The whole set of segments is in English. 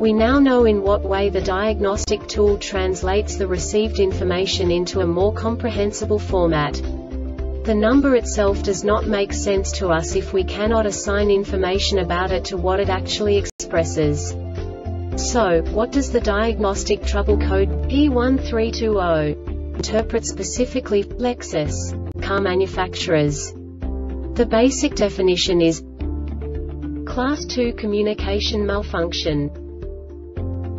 We now know in what way the diagnostic tool translates the received information into a more comprehensible format. The number itself does not make sense to us if we cannot assign information about it to what it actually expresses. So, what does the diagnostic trouble code P1320 interpret specifically Lexus car manufacturers? The basic definition is Class 2 communication malfunction.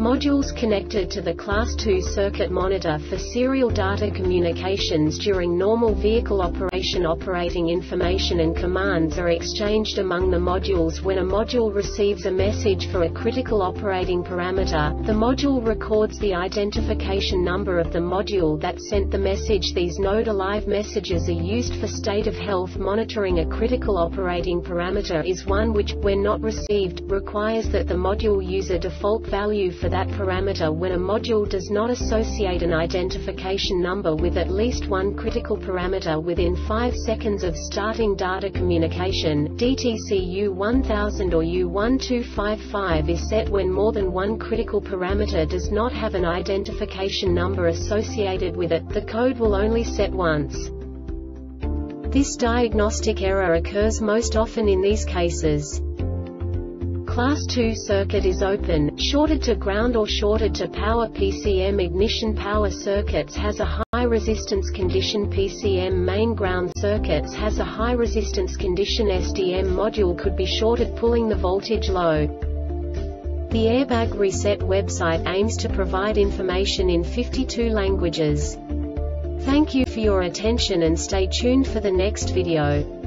Modules connected to the Class 2 circuit monitor for serial data communications during normal vehicle operation operating information and commands are exchanged among the modules when a module receives a message for a critical operating parameter. The module records the identification number of the module that sent the message. These node alive messages are used for state of health monitoring. A critical operating parameter is one which, when not received, requires that the module use a default value for that parameter when a module does not associate an identification number with at least one critical parameter within 5 seconds of starting data communication. DTC U1000 or U1255 is set when more than one critical parameter does not have an identification number associated with it. The code will only set once. This diagnostic error occurs most often in these cases. Class 2 circuit is open, shorted to ground or shorted to power PCM ignition power circuits has a high resistance condition PCM main ground circuits has a high resistance condition SDM module could be shorted pulling the voltage low. The Airbag Reset website aims to provide information in 52 languages. Thank you for your attention and stay tuned for the next video.